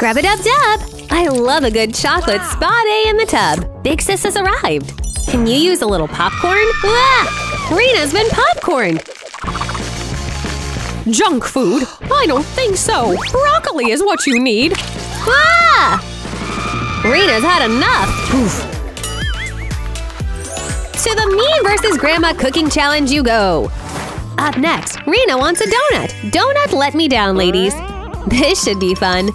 Grub-a-dub-dub! I love a good chocolate spa day in the tub. Big Sis has arrived. Can you use a little popcorn? Ah! Rena's been popcorned! Junk food? I don't think so. Broccoli is what you need. Ah! Rena's had enough. Oof. To the me versus grandma cooking challenge you go. Up next, Rena wants a donut. Donut let me down, ladies. This should be fun.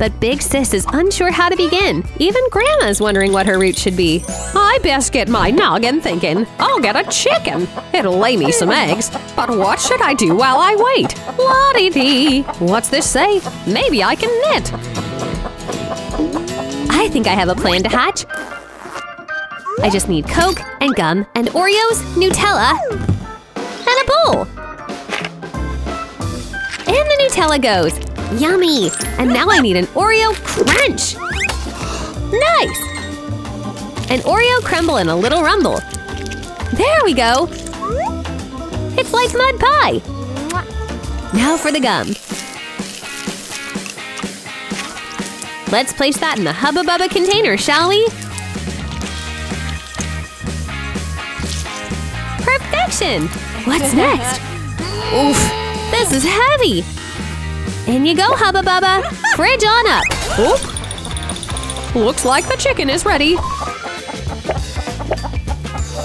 But Big Sis is unsure how to begin. Even Grandma's wondering what her route should be. I best get my noggin thinking. I'll get a chicken. It'll lay me some eggs. But what should I do while I wait? La-dee-dee. What's this say? Maybe I can knit. I think I have a plan to hatch. I just need Coke and gum and Oreos, Nutella, and a bowl. And the Nutella goes. Yummy! And now I need an Oreo crunch! Nice! An Oreo crumble and a little rumble. There we go! It's like mud pie! Now for the gum. Let's place that in the Hubba Bubba container, shall we? Perfection! What's next? Oof, this is heavy! In you go, Hubba Bubba! Fridge on up! Oop. Looks like the chicken is ready.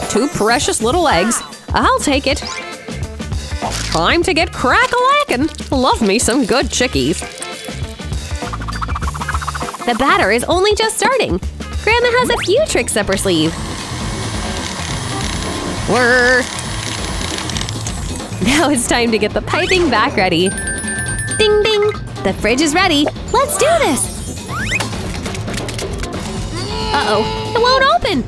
Two precious little eggs. I'll take it. Time to get crack-a-lackin'. Love me some good chickies. The batter is only just starting. Grandma has a few tricks up her sleeve. Whir. Now it's time to get the piping back ready. The fridge is ready. Let's do this! Uh-oh, it won't open!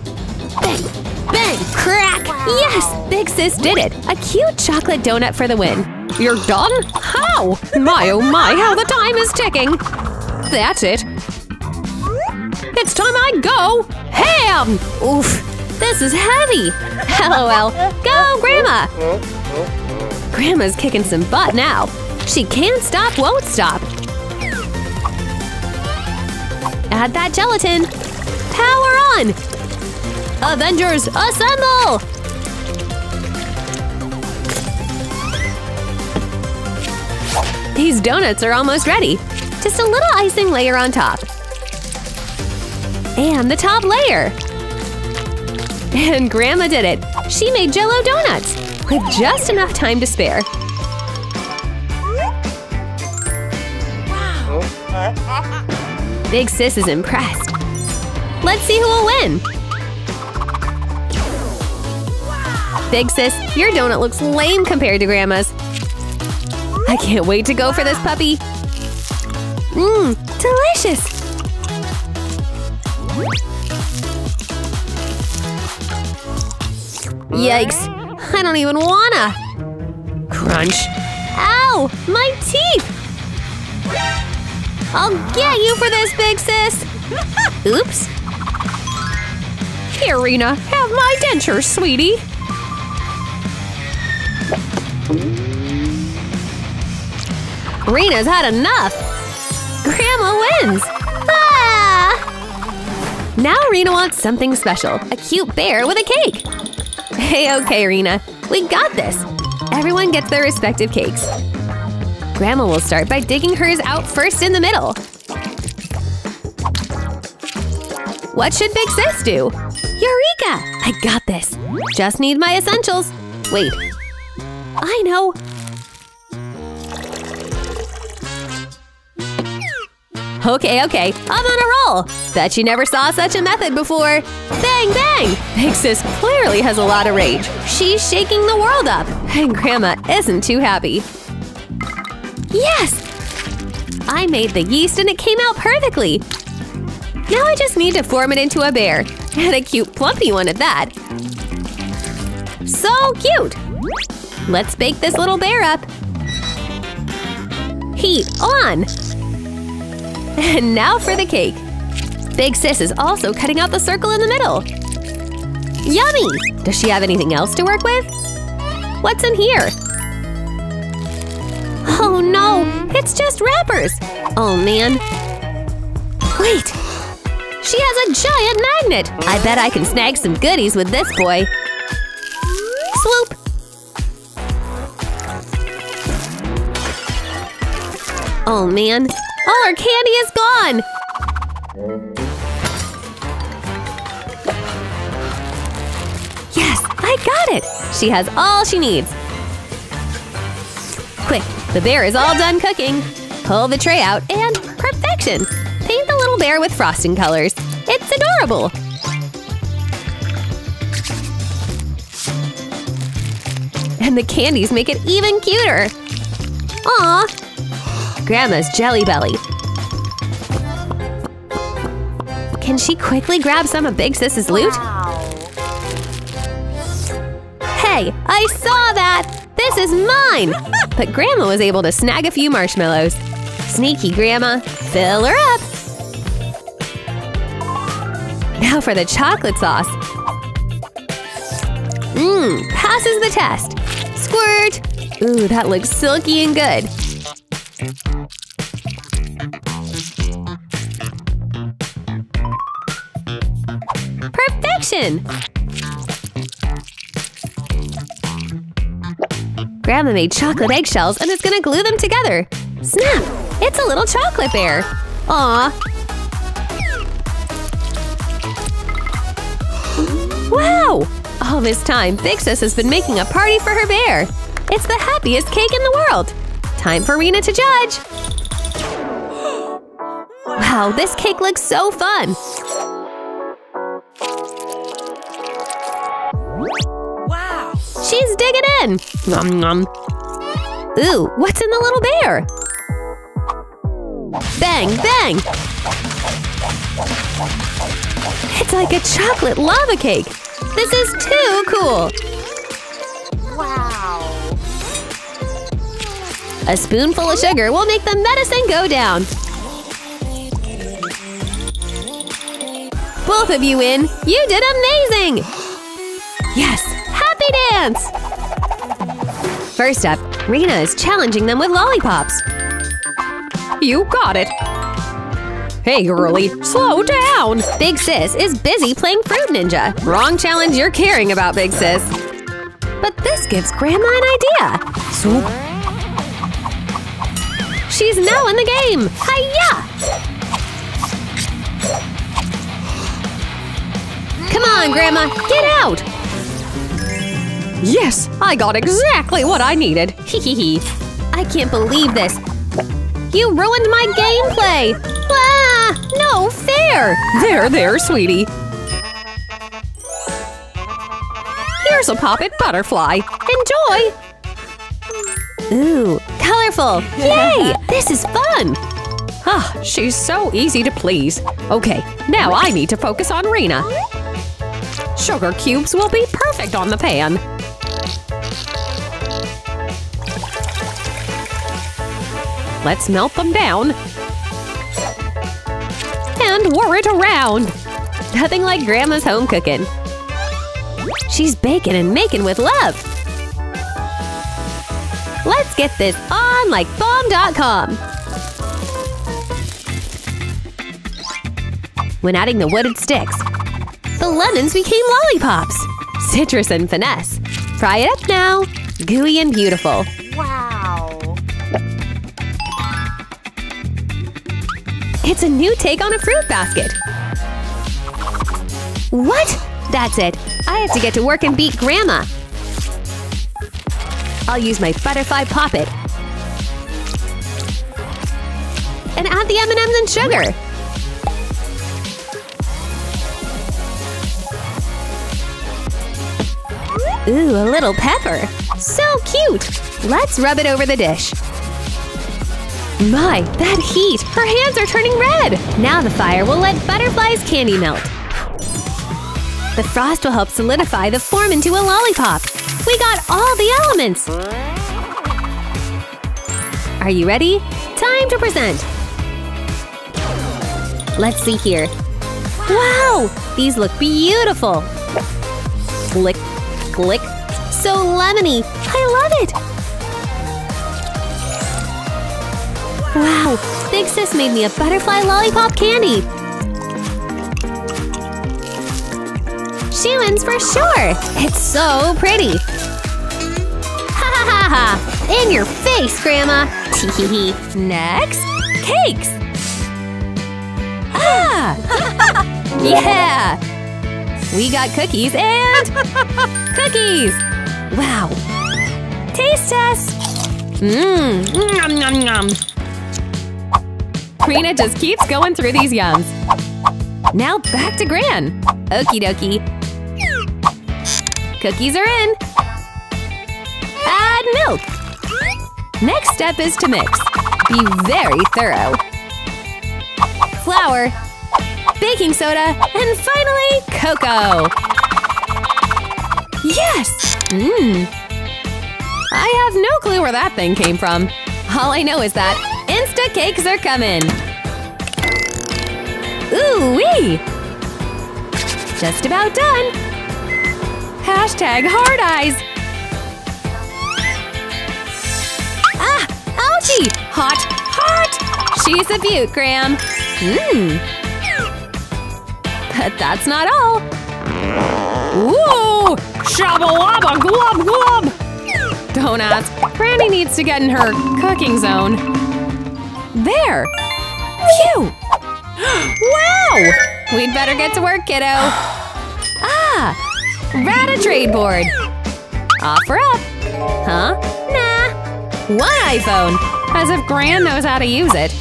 Bang! Bang! Crack! Yes! Big Sis did it! A cute chocolate donut for the win. You're done? How? My oh my, how the time is ticking! That's it. It's time I go! Ham! Oof! This is heavy! LOL! Go, Grandma! Grandma's kicking some butt now. She can't stop, won't stop. Add that gelatin. Power on! Avengers, assemble! These donuts are almost ready. Just a little icing layer on top. And the top layer. And Grandma did it! She made jello donuts! With just enough time to spare. Big Sis is impressed. Let's see who will win! Big Sis, your donut looks lame compared to Grandma's. I can't wait to go for this puppy! Mmm, delicious! Yikes! I don't even wanna! Crunch! Ow! My teeth! I'll get you for this, big sis! Oops! Here, Rena, have my dentures, sweetie! Rena's had enough! Grandma wins! Ah! Now Rena wants something special. A cute bear with a cake! Hey, okay, Rena. We got this! Everyone gets their respective cakes. Grandma will start by digging hers out first in the middle. What should Big Sis do? Eureka! I got this! Just need my essentials. Wait. I know! Okay, okay, I'm on a roll! Bet you never saw such a method before! Bang, bang! Big Sis clearly has a lot of rage. She's shaking the world up, and Grandma isn't too happy. Yes! I made the yeast and it came out perfectly! Now I just need to form it into a bear, and a cute plumpy one at that. So cute! Let's bake this little bear up. Heat on! And now for the cake. Big Sis is also cutting out the circle in the middle. Yummy! Does she have anything else to work with? What's in here? Oh no! It's just wrappers! Oh man. Wait! She has a giant magnet! I bet I can snag some goodies with this boy. Swoop! Oh man, all our candy is gone! Yes, I got it! She has all she needs. Quick, the bear is all done cooking. Pull the tray out and perfection! Paint the little bear with frosting colors. It's adorable! And the candies make it even cuter! Aw! Grandma's Jelly Belly. Can she quickly grab some of Big Sis's loot? Hey, I saw that! This is mine! But Grandma was able to snag a few marshmallows. Sneaky Grandma, fill her up! Now for the chocolate sauce. Mmm, passes the test. Squirt! Ooh, that looks silky and good. Perfection! Grandma made chocolate eggshells and is gonna glue them together. Snap! It's a little chocolate bear! Aw! Wow! All this time, Sis has been making a party for her bear! It's the happiest cake in the world! Time for Rena to judge! Wow, this cake looks so fun! Digging in! Nom nom. Ooh, what's in the little bear? Bang, bang! It's like a chocolate lava cake! This is too cool! Wow! A spoonful of sugar will make the medicine go down! Both of you win! You did amazing! Yes! Happy dance! First up, Rena is challenging them with lollipops. You got it! Hey, girly, slow down! Big Sis is busy playing Fruit Ninja. Wrong challenge you're caring about, Big Sis. But this gives Grandma an idea. Swoop. She's now in the game! Hiya! Come on, Grandma, get out! Yes, I got exactly what I needed. Hee hee hee. I can't believe this. You ruined my gameplay! Ah! No fair! There, there, sweetie. Here's a poppet butterfly. Enjoy! Ooh, colorful! Yay! this is fun! Ah, she's so easy to please. Okay, now I need to focus on Rena. Sugar cubes will be perfect on the pan. Let's melt them down. And whir it around. Nothing like Grandma's home cooking. She's baking and making with love. Let's get this on like bomb.com. When adding the wooded sticks, the lemons became lollipops. Citrus and finesse. Fry it up now. Gooey and beautiful. It's a new take on a fruit basket. What? That's it. I have to get to work and beat Grandma. I'll use my butterfly poppet. And add the M&Ms and sugar. Ooh, a little pepper. So cute! Let's rub it over the dish. My, that heat! Her hands are turning red! Now the fire will let Butterfly's candy melt. The frost will help solidify the form into a lollipop. We got all the elements! Are you ready? Time to present! Let's see here. Wow! These look beautiful! Click, click. So lemony! I love it! Wow, Big Sis made me a butterfly lollipop candy. She wins for sure. It's so pretty. Ha ha ha ha! In your face, Grandma. Teehee. Next, cakes. Ah! yeah! We got cookies and cookies. Wow. Taste test. Mmm. Nom nom nom. Rena just keeps going through these yums. Now back to Gran. Okie dokie. Cookies are in. Add milk. Next step is to mix. Be very thorough. Flour. Baking soda. And finally, cocoa. Yes! Mmm. I have no clue where that thing came from. All I know is that Insta cakes are coming. Ooh wee! Just about done. Hashtag hard eyes. Ah! Ouchie! Hot! Hot! She's a beaut, Graham. Mmm. But that's not all. Ooh! Shabba glub glub! Don't ask. Granny needs to get in her cooking zone. There! Phew! Wow! We'd better get to work, kiddo. Ah! Rata trade board. Offer up. Huh? Nah. One iPhone. As if Gran knows how to use it.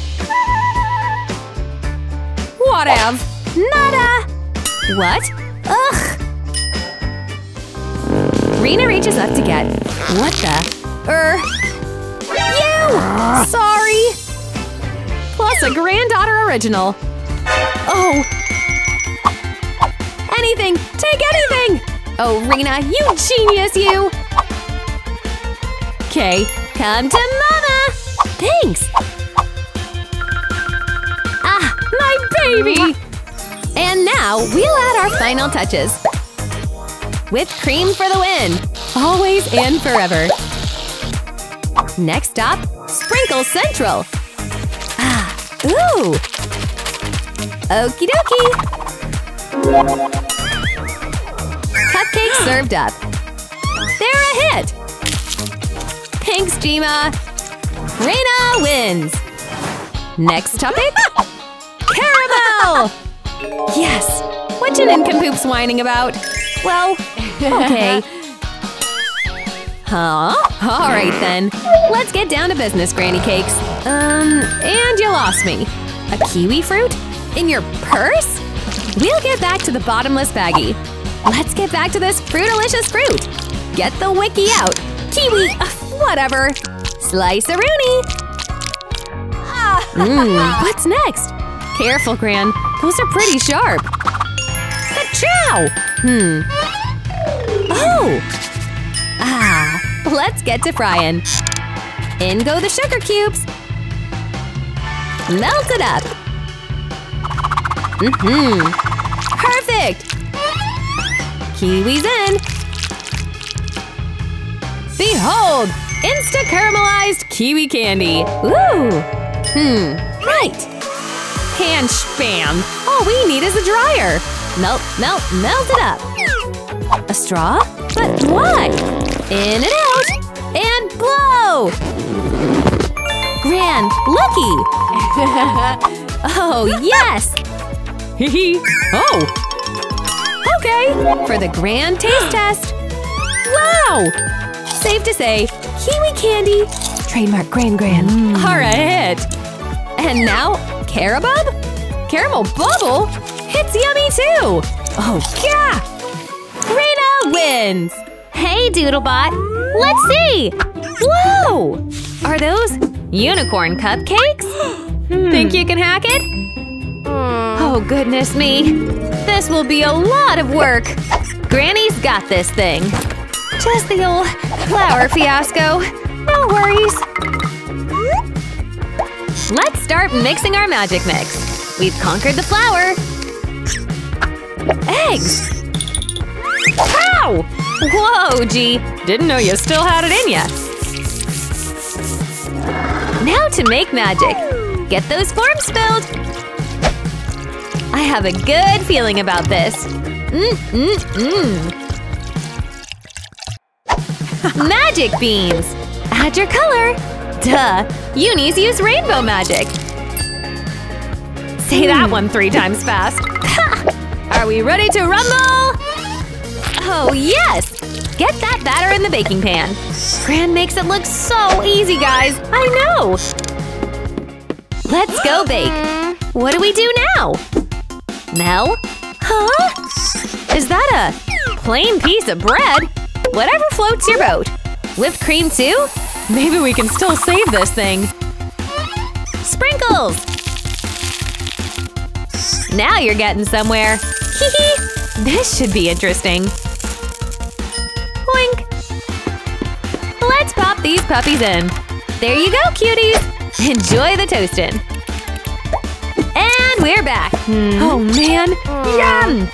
Whatever. Nada. What? Ugh. Rena reaches up to get. What the? Er. You! Sorry. Plus a granddaughter original. Oh. Anything! Take anything! Oh, Rena, you genius, you! Okay, come to Mama! Thanks! Ah, my baby! And now we'll add our final touches. With cream for the win! Always and forever. Next stop, Sprinkle Central! Ooh! Okie dokie! Cupcakes served up. They're a hit! Thanks, Jima! Reina wins! Next topic? Caramel! Yes! What you nincompoops whining about? Well, okay. Huh? Alright then. Let's get down to business, Granny Cakes. Um, and you lost me. A kiwi fruit? In your purse? We'll get back to the bottomless baggie. Let's get back to this fruitalicious fruit. Get the wiki out. Kiwi, uh, whatever. Slice a rooney. Mmm, what's next? Careful, Gran. Those are pretty sharp. Ka-chow! Hmm. Oh! Ah, let's get to frying. In go the sugar cubes. Melt it up. Mm-hmm. Perfect! Kiwis in. Behold! Insta caramelized kiwi candy. Ooh! Hmm, right. Hand spam. All we need is a dryer. Melt, melt, melt it up. A straw? But why? In and out. And blow! Grand, lucky! oh, yes! Hee hee! Oh! Okay, for the grand taste test. Wow! Safe to say, kiwi candy, trademark Grand Grand, are a hit. And now, Carabub? Caramel Bubble? It's yummy too! Oh, yeah! Rena wins! Hey, Doodlebot! Let's see! Whoa! Are those unicorn cupcakes? Hmm. Think you can hack it? Hmm. Oh, goodness me. This will be a lot of work. Granny's got this thing. Just the old flour fiasco. No worries. Let's start mixing our magic mix. We've conquered the flour. Eggs! Ow! Whoa, G! Didn't know you still had it in ya. Now to make magic. Get those forms filled! I have a good feeling about this. Mmm, mmm, mmm. magic beans! Add your color! Duh! Unis use rainbow magic! Say that hmm. one three times fast. Are we ready to rumble? Oh, yes! Get that batter in the baking pan. Gran makes it look so easy, guys! I know! Let's go bake! What do we do now? Mel? Huh? Is that a plain piece of bread? Whatever floats your boat. Whipped cream too? Maybe we can still save this thing. Sprinkles! Now you're getting somewhere. Hee hee! This should be interesting. Pop these puppies in. There you go, cuties! Enjoy the toasting. And we're back. Hmm. Oh man, yum!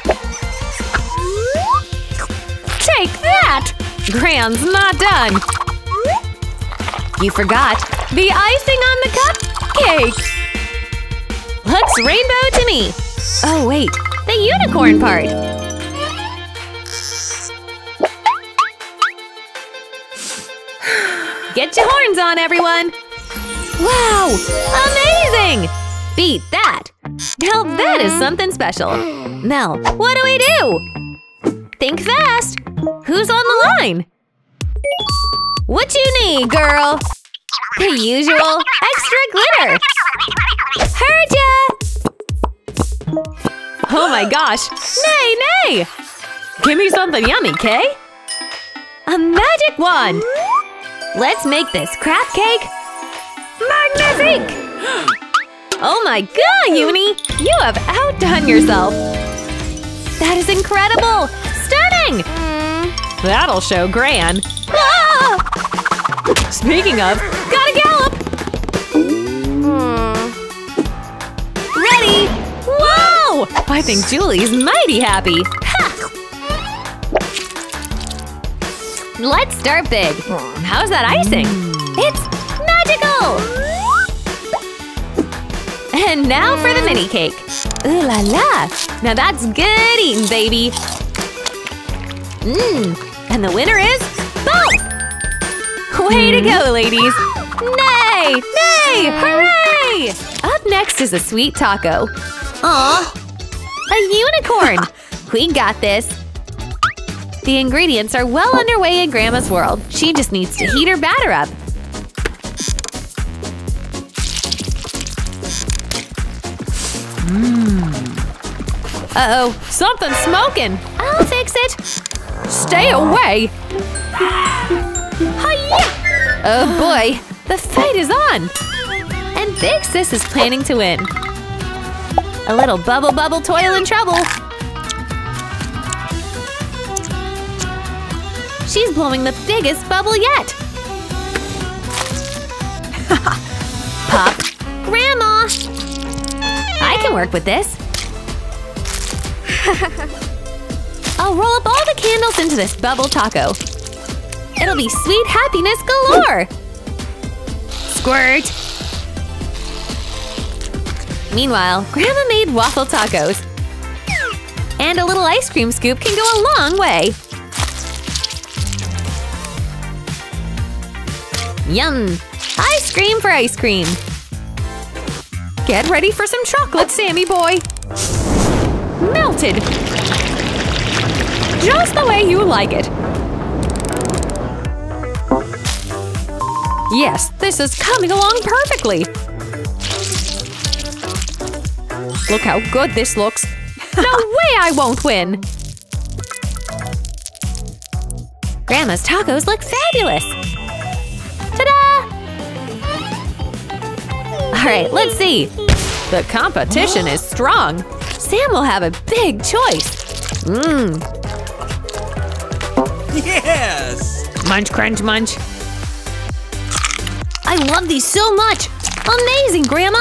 Take that! Gran's not done. You forgot the icing on the cupcake. Looks rainbow to me. Oh wait, the unicorn part. Get your horns on, everyone! Wow! Amazing! Beat that! Now that is something special. Mel, what do we do? Think fast! Who's on the line? What you need, girl? The usual extra glitter! Heard ya! Oh my gosh! Nay, nay! Give me something yummy, Kay! A magic wand! Let's make this crap cake magnifique! Oh my god, Uni! You have outdone yourself! That is incredible! Stunning! That'll show Gran. Ah! Speaking of, gotta gallop! Ready! Whoa! I think Julie's mighty happy. Ha! Let's start big. How's that icing? It's magical! And now for the mini cake. Ooh la la! Now that's good eating, baby! Mmm! And the winner is both! Way to go, ladies! Nay! Nay! Hooray! Up next is a sweet taco. Aw! A unicorn! we got this! The ingredients are well underway in Grandma's world. She just needs to heat her batter up. Mmm. Uh-oh, something's smoking! I'll fix it! Stay away! Hi-ya! Oh boy, the fight is on! And Big Sis is planning to win. A little bubble bubble toil in trouble. She's blowing the biggest bubble yet! Pop! Grandma! I can work with this. I'll roll up all the candles into this bubble taco. It'll be sweet happiness galore! Squirt! Meanwhile, Grandma made waffle tacos. And a little ice cream scoop can go a long way. Yum! Ice cream for ice cream! Get ready for some chocolate, Sammy boy! Melted! Just the way you like it! Yes, this is coming along perfectly! Look how good this looks! No way I won't win! Grandma's tacos look fabulous! Alright, let's see. The competition is strong! Sam will have a big choice. Mmm. Yes! Munch, crunch, munch! I love these so much! Amazing, Grandma!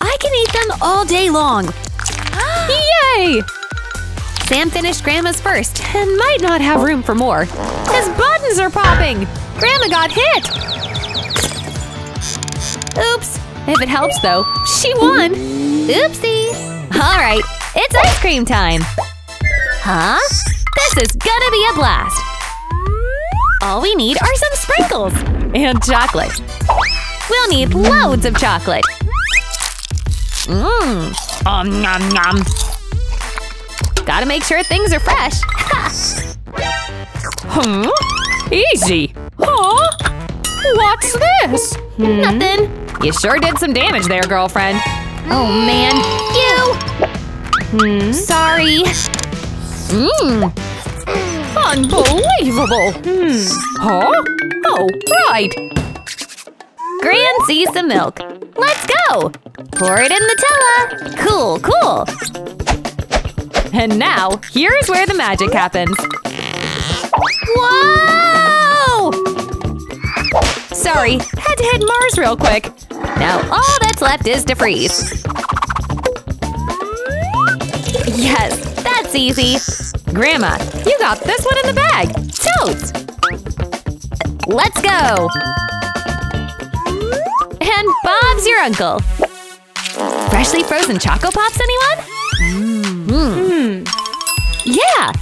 I can eat them all day long. Yay! Sam finished Grandma's first and might not have room for more. His buttons are popping! Grandma got hit! Oops! If it helps though, she won! Oopsie! Alright, it's ice cream time! Huh? This is gonna be a blast! All we need are some sprinkles! And chocolate! We'll need loads of chocolate! Mmm! Um, nom, nom! Gotta make sure things are fresh! Huh? Easy. What's this? Nothing! You sure did some damage there, girlfriend. Oh man, you! Sorry! Mmm. Unbelievable. Hmm. Huh? Oh, right. Gran sees some milk. Let's go! Pour it in the Nutella! Cool, cool! And now, here's where the magic happens. Whoa! Sorry, had to hit Mars real quick. Now all that's left is to freeze. Yes, that's easy. Grandma, you got this one in the bag. Totes! Let's go! And Bob's your uncle. Freshly frozen Choco Pops, anyone? Mmm. Yeah!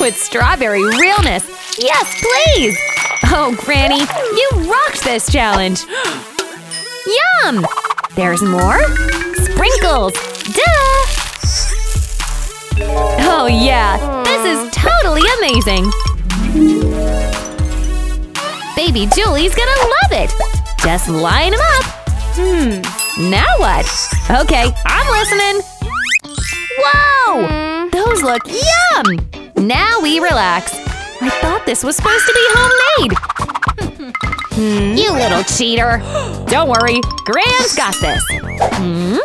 With strawberry realness. Yes, please! Oh, Granny, you rocked this challenge! Yum! There's more? Sprinkles! Duh! Oh yeah, this is totally amazing! Baby Julie's gonna love it! Just line them up! Hmm, now what? Okay, I'm listening! Whoa! Those look yum! Now we relax. I thought this was supposed to be homemade! You little cheater! Don't worry, Gran's got this. Hmm?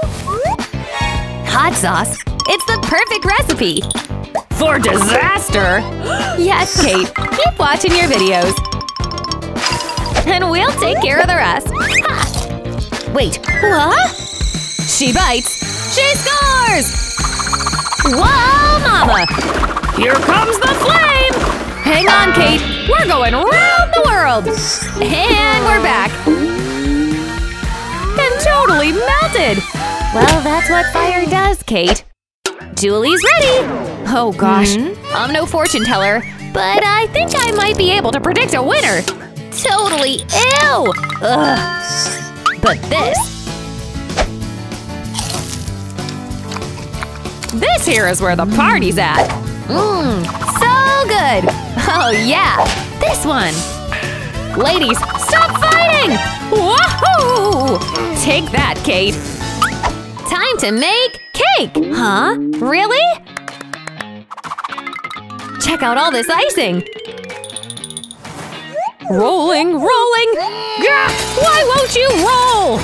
Hot sauce! It's the perfect recipe! For disaster! Yes, Kate. Keep watching your videos. And we'll take care of the rest. Ha! Wait, what? She bites. She scores! Whoa, mama! Here comes the flame! Hang on, Kate. We're going round the world. And we're back. And totally melted. Well, that's what fire does, Kate. Julie's ready! Oh gosh, hmm? I'm no fortune teller, but I think I might be able to predict a winner! Totally ew! Ugh. But this… This here is where the party's at. Mmm, so good! Oh yeah, this one! Ladies, stop fighting! Woohoo! Take that, Kate. Time to make cake! Huh? Really? Check out all this icing! Rolling, rolling. Why won't you roll?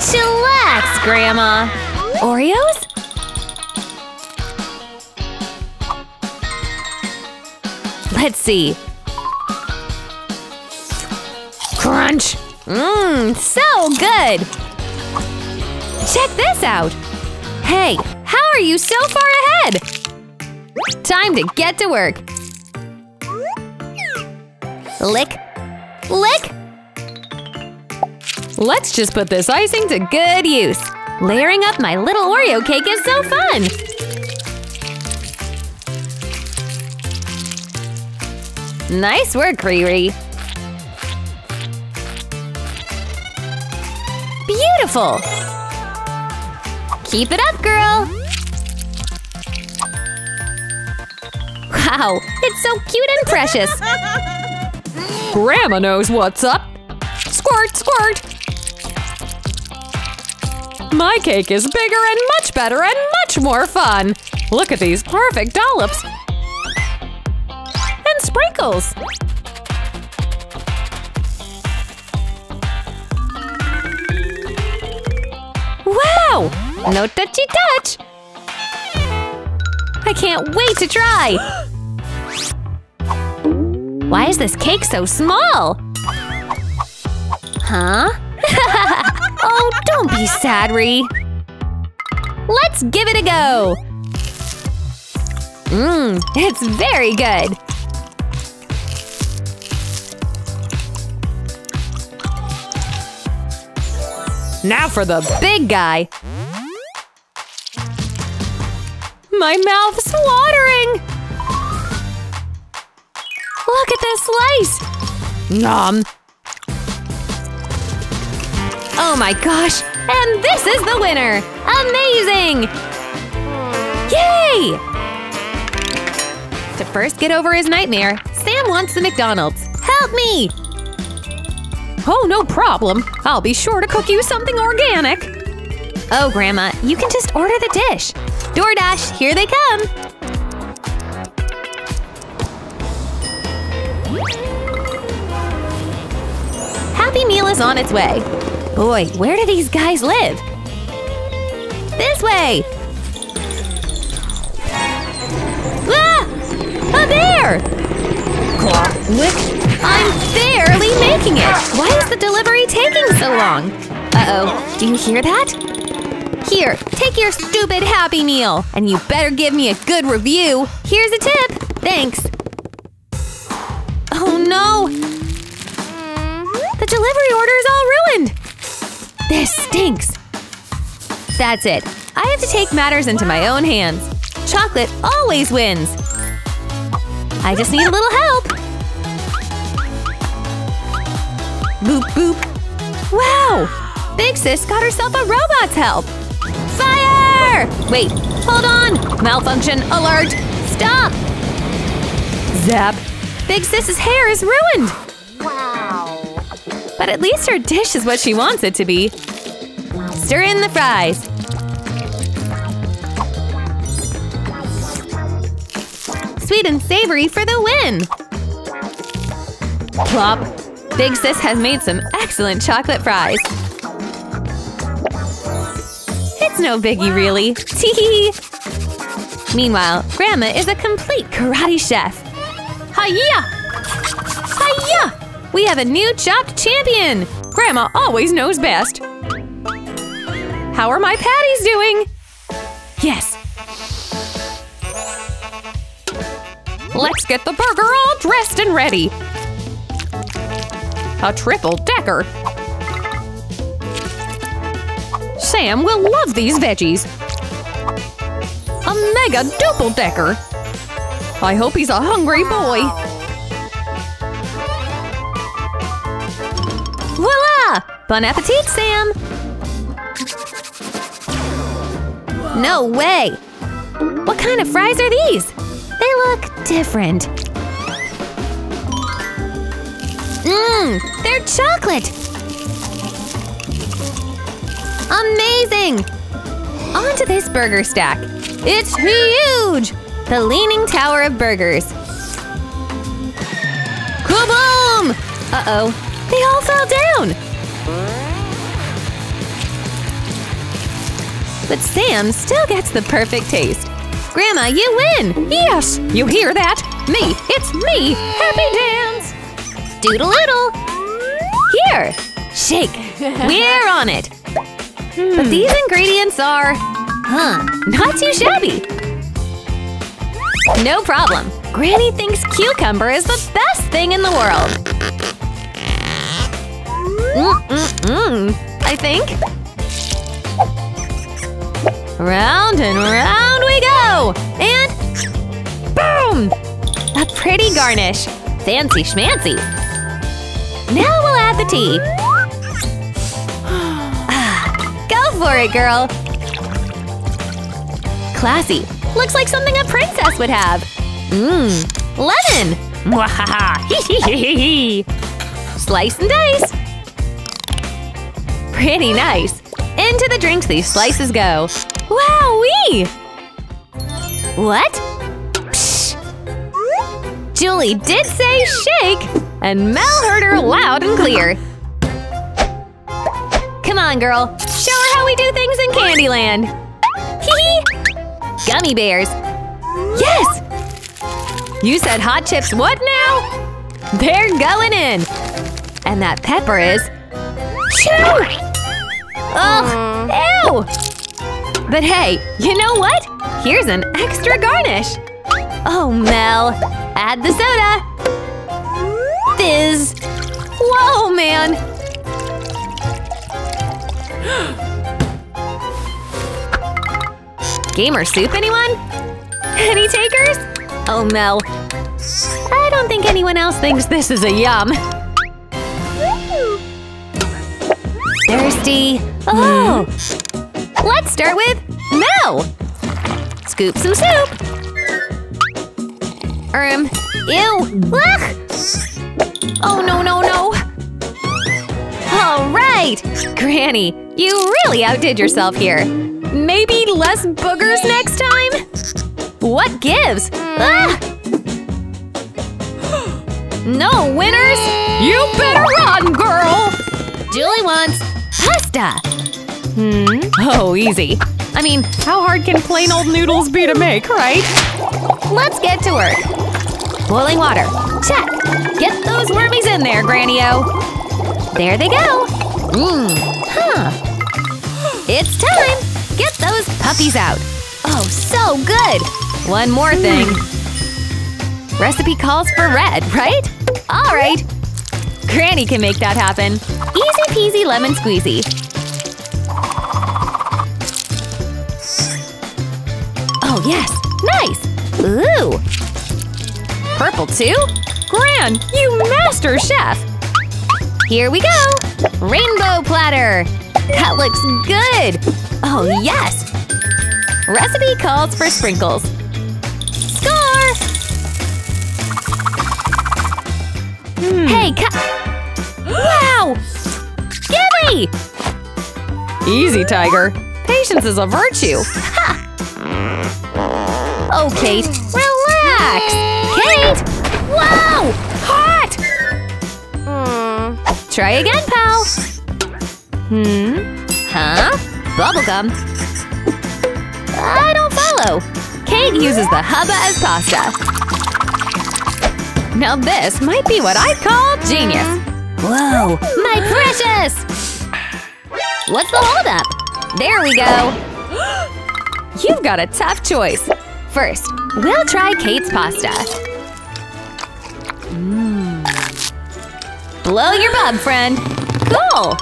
Chillax, Grandma! Oreos? Let's see. Crunch. Mmm, so good! Check this out! Hey, how are you so far ahead? Time to get to work! Lick! Lick! Let's just put this icing to good use! Layering up my little Oreo cake is so fun! Nice work, Riri! Beautiful! Keep it up, girl! Wow, it's so cute and precious! Grandma knows what's up. Squirt, squirt. My cake is bigger and much better and much more fun. Look at these perfect dollops. Sprinkles. Wow! No touchy touch! I can't wait to try! Why is this cake so small? Huh? oh, don't be sad, Ree. Let's give it a go! Mmm, it's very good! Now for the big guy. My mouth's watering! Look at this slice! Nom! Oh my gosh! And this is the winner! Amazing! Yay! To first get over his nightmare, Sam wants the McDonald's. Help me! Oh, no problem. I'll be sure to cook you something organic. Oh, Grandma, you can just order the dish. DoorDash, here they come! Happy Meal is on its way. Boy, where do these guys live? This way! Ah! A bear! Click. I'm barely making it! Why is the delivery taking so long? Uh-oh, do you hear that? Here, take your stupid Happy Meal! And you better give me a good review! Here's a tip! Thanks! Oh no! The delivery order is all ruined! This stinks! That's it. I have to take matters into my own hands. Chocolate always wins! I just need a little help! Boop boop! Wow! Big Sis got herself a robot's help! Fire! Wait, hold on! Malfunction alert! Stop! Zap! Big Sis's hair is ruined! Wow. But at least her dish is what she wants it to be. Stir in the fries. Sweet and savory for the win! Plop! Big Sis has made some excellent chocolate fries. It's no biggie, really. Tee Meanwhile, Grandma is a complete karate chef. Hiya! Hiya! We have a new chopped champion! Grandma always knows best. How are my patties doing? Yes. Let's get the burger all dressed and ready. A triple decker. Sam will love these veggies. A mega duple decker. I hope he's a hungry boy. Voila! Bon appetit, Sam! No way! What kind of fries are these? They look different. Mmm, they're chocolate! Amazing! Onto this burger stack. It's huge! The Leaning Tower of Burgers. Kaboom! Uh-oh, they all fell down! But Sam still gets the perfect taste. Grandma, you win! Yes! You hear that? Me! It's me! Happy dance! Doodle-oodle! Here! Shake! We're on it! But hmm. these ingredients are… Huh, not too shabby! No problem. Granny thinks cucumber is the best thing in the world. Mm-mm-mm, I think. Round and round we go! And… Boom! A pretty garnish. Fancy schmancy. Now we'll add the tea. Ah, Go for it, girl! Classy. Looks like something a princess would have. Mmm, lemon! Mwahaha! Hee Slice and dice! Pretty nice. Into the drinks these slices go. Wowee! What? Psh! Julie did say shake, and Mel heard her loud and clear. Come on, girl. Show her how we do things in Candyland. Hee Gummy bears. Yes! You said hot chips what now? They're going in. And that pepper is… Shoo! Ugh! Ew! But hey, you know what? Here's an extra garnish. Oh, Mel. Add the soda. Fizz. Whoa, man. Gamer soup, anyone? Any takers? Oh no. I don't think anyone else thinks this is a yum. Thirsty. Oh! Let's start with no! Scoop some soup. Um, ew. Ugh. Oh no, no, no. All right! Granny, you really outdid yourself here. Maybe less boogers next time? What gives? Ah! No winners? You better run, girl! Julie wants pasta. Hmm? Oh, easy. I mean, how hard can plain old noodles be to make, right? Let's get to work. Boiling water. Check. Get those wormies in there, Granny-O. There they go. Mmm. Huh. It's time. Get those puppies out. Oh, so good. One more hmm. thing. Recipe calls for red, right? All right. Granny can make that happen. Easy peasy lemon squeezy. Oh, yes. Nice. Ooh. Purple too? Gran, you master chef. Here we go. Rainbow platter. That looks good. Oh, yes. Recipe calls for sprinkles. Score! Hmm. Hey, cut! Wow! Gimme! Easy, Tiger. Patience is a virtue. Ha! Oh, Kate, relax! Kate! Wow! Hot! Try again, pal. Hmm? Huh? Bubblegum? I don't follow. Kate uses the hubba as pasta. Now this might be what I'd call genius. Whoa, my precious! What's the holdup? There we go. You've got a tough choice. First, we'll try Kate's pasta. Blow your bub, friend. Cool.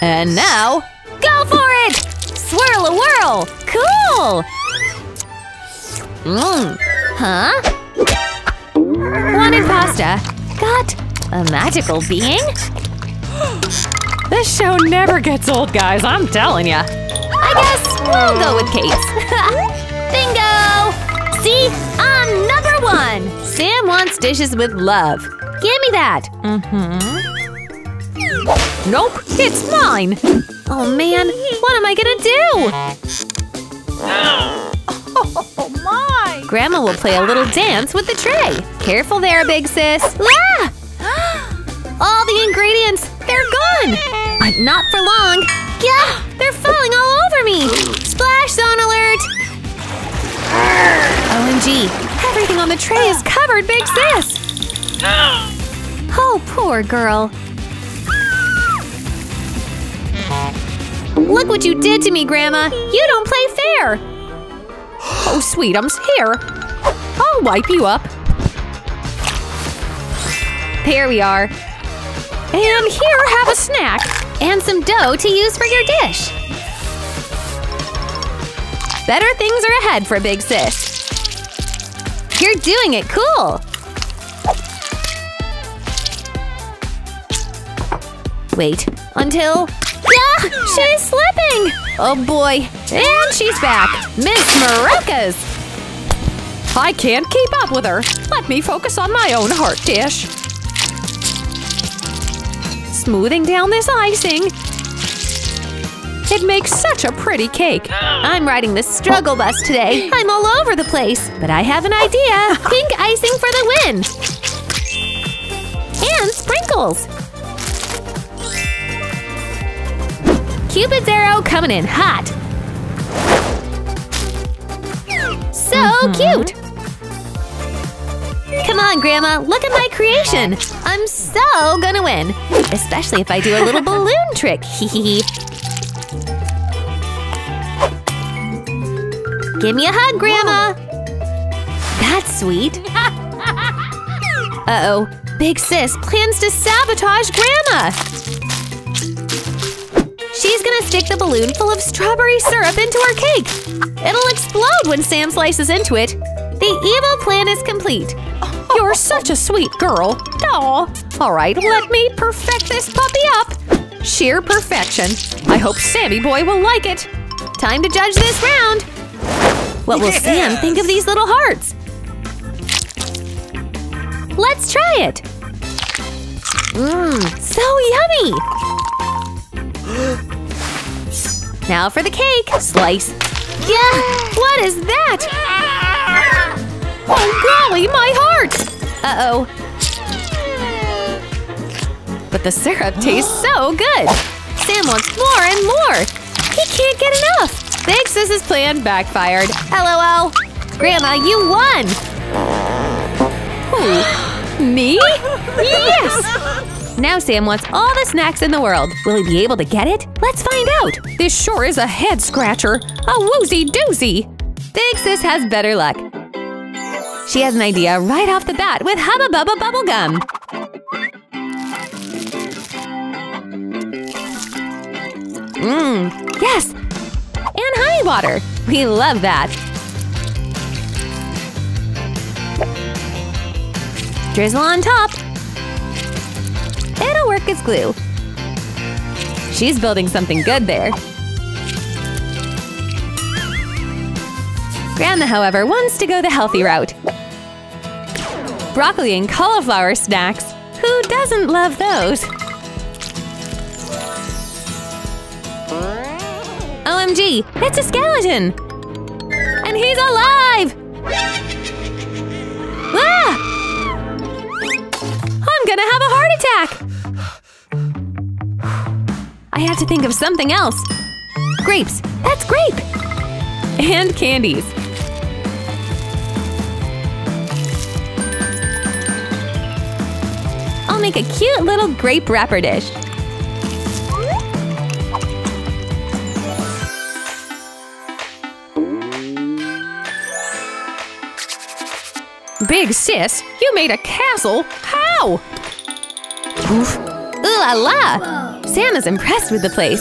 And now, go for it! Swirl a whirl! Cool! Mmm. Huh? Wanted pasta. Got a magical being? This show never gets old, guys, I'm telling ya. I guess we'll go with Kate's. Bingo! See? I'm number one! Sam wants dishes with love. Give me that. Mm-hmm. Nope, it's mine. Oh man, what am I gonna do? Oh my! Grandma will play a little dance with the tray. Careful there, big sis. Ah! All the ingredients, they're gone! But not for long. Yeah, they're falling all over me. Splash zone alert! OMG, everything on the tray is covered, big sis! Oh, poor girl. Look what you did to me, Grandma! You don't play fair! Oh, Sweetums, here! I'll wipe you up. There we are. And here, have a snack! And some dough to use for your dish. Better things are ahead for Big Sis. You're doing it cool! Wait, until… Yeah! She's slipping! Oh boy! And she's back! Miss Maracas! I can't keep up with her. Let me focus on my own heart dish. Smoothing down this icing. It makes such a pretty cake. I'm riding the struggle bus today. I'm all over the place. But I have an idea. Pink icing for the win. And sprinkles. Cupid's arrow coming in hot. So mm-hmm. cute! Come on, Grandma, look at my creation! I'm so gonna win! Especially if I do a little balloon trick, hee hee Give me a hug, Grandma! That's sweet! Uh-oh, Big Sis plans to sabotage Grandma! Gonna stick the balloon full of strawberry syrup into our cake. It'll explode when Sam slices into it. The evil plan is complete. You're such a sweet girl. Aw. All right, let me perfect this puppy up. Sheer perfection. I hope Sammy boy will like it. Time to judge this round. What will Sam think of these little hearts? Let's try it. Mmm, so yummy! now for the cake. Slice. Yeah, what is that? Oh golly, my heart! Uh-oh. But the syrup tastes so good! Sam wants more and more! He can't get enough! Big Sis's plan backfired. LOL! Grandma, you won! Me? Yes! Now Sam wants all the snacks in the world. Will he be able to get it? Let's find out! This sure is a head scratcher! A woozy doozy! Big Sis has better luck. She has an idea right off the bat with Hubba Bubba Bubblegum. Mmm, yes! And honey water! We love that! Drizzle on top. It'll work as glue. She's building something good there. Grandma, however, wants to go the healthy route. Broccoli and cauliflower snacks. Who doesn't love those? OMG, it's a skeleton! And he's alive! Ah! I'm gonna have a heart attack! I have to think of something else. Grapes, that's grape! And candies. I'll make a cute little grape wrapper dish. Big sis, you made a castle? How? Oof. Ooh la la! Sam is impressed with the place.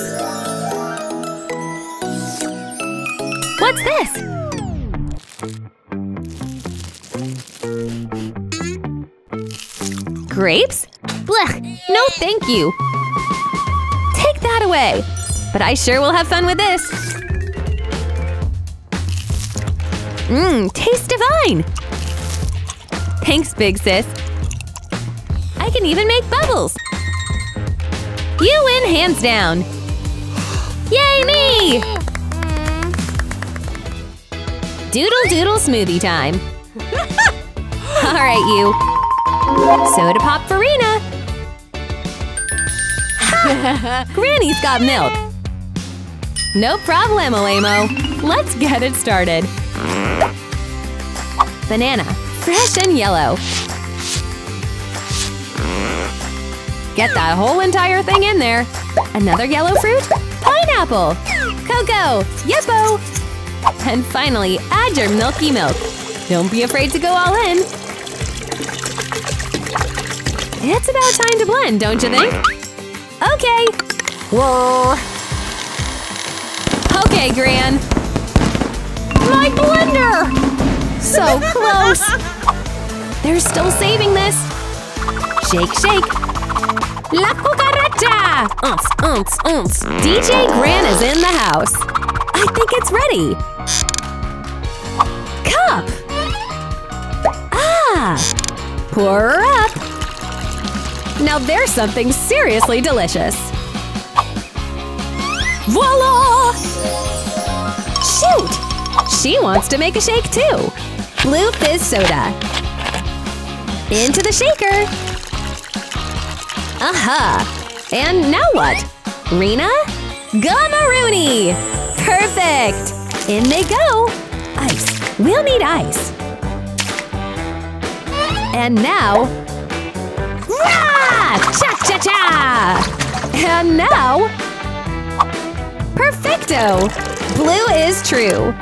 What's this? Grapes? Blech! No thank you! Take that away! But I sure will have fun with this! Mmm, tastes divine! Thanks, big sis! I can even make bubbles! You win hands down! Yay me! Doodle doodle smoothie time! Alright, you! Soda pop for Rena! Granny's got milk! No problemo, Amo! Let's get it started! Banana, fresh and yellow. Get that whole entire thing in there. Another yellow fruit? Pineapple! Cocoa! Yeppo! And finally, add your milky milk. Don't be afraid to go all in. It's about time to blend, don't you think? Okay. Whoa. Okay, Gran. My blender! So close! They're still saving this! Shake, shake! La cucaracha! Unce, unce, unce! DJ Gran is in the house! I think it's ready! Cup! Ah! Pour her up! Now there's something seriously delicious! Voila! Shoot! She wants to make a shake too! Blue Fizz Soda. Into the shaker! Aha! And now what? Rena? Gummaroony! Perfect! In they go! Ice. We'll need ice. And now… Cha-cha-cha! And now… Perfecto! Blue is true.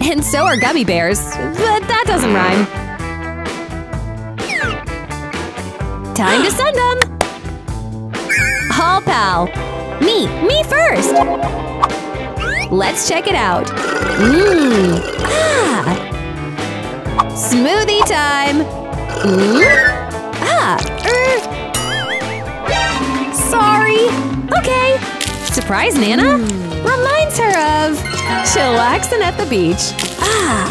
And so are gummy bears, but that doesn't rhyme. Time to send them! All pal! Me, me first! Let's check it out. Mmm. Ah. Smoothie time. Mm. Ah. Er. Sorry. Okay. Surprise, Nana? Reminds her of chillaxing at the beach. Ah.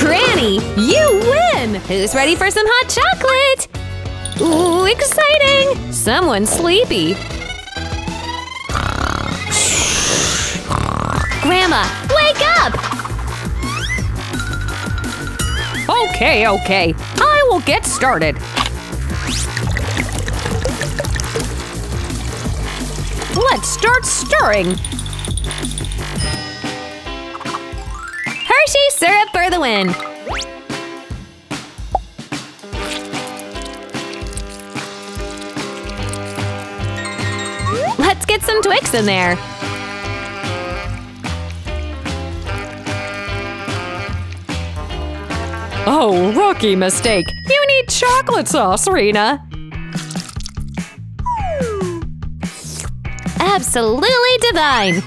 Granny, you win! Who's ready for some hot chocolate? Ooh, exciting! Someone's sleepy. Grandma, wake up! Okay, okay. I will get started. Let's start stirring. Hershey syrup for the win! Let's get some Twix in there. Oh, rookie mistake. You need chocolate sauce, Rena. Absolutely divine!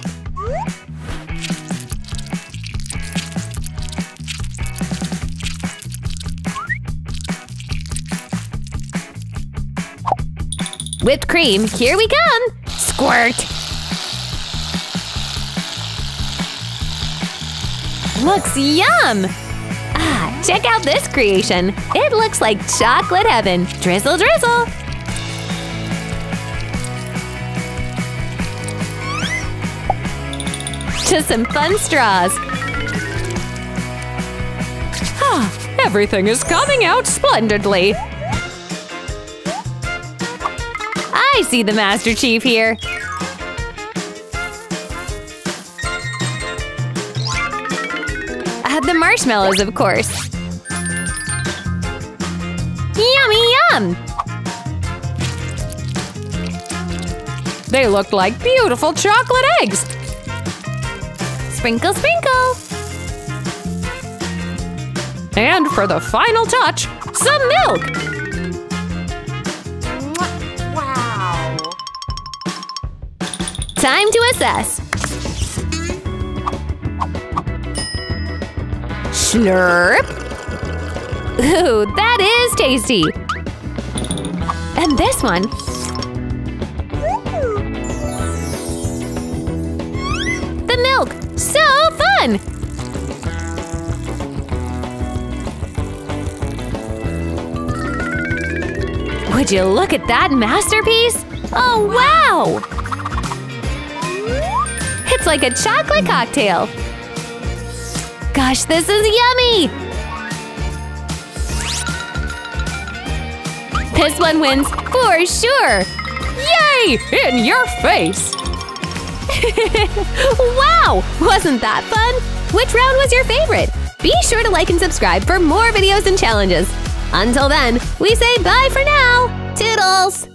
Whipped cream, here we come! Squirt! Looks yum! Check out this creation! It looks like chocolate heaven! Drizzle, drizzle! To some fun straws! Ah, everything is coming out splendidly. I see the Master Chief here! Add the marshmallows, of course! Yummy yum! They look like beautiful chocolate eggs. Sprinkle, sprinkle! And for the final touch, some milk. Wow. Time to assess! Slurp! Ooh, that is tasty! And this one! The milk! So fun! Would you look at that masterpiece? Oh, wow! It's like a chocolate cocktail! Gosh, this is yummy! This one wins for sure! Yay! In your face. wow! Wasn't that fun? Which round was your favorite? Be sure to like and subscribe for more videos and challenges. Until then, we say bye for now! Toodles!